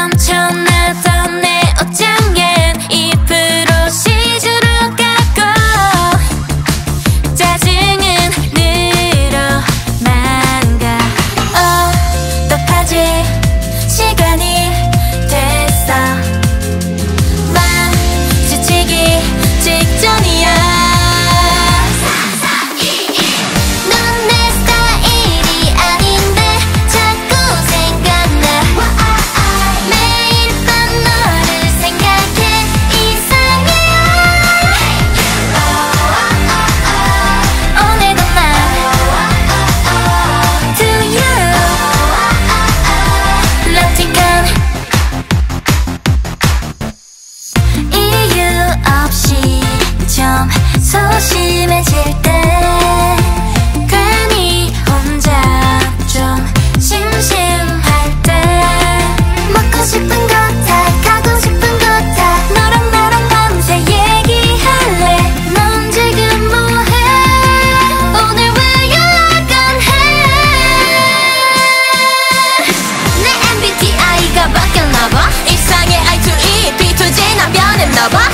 넘쳐나 소심해질 때 괜히 혼자 좀 심심할 때 먹고 싶은 거다 가고 싶은 거다 너랑 나랑 밤새 얘기할래. 넌 지금 뭐해? 오늘 왜 연락 해? 내 MBTI가 바뀌었나봐? 일상의 I2E B2J 나 변했나봐?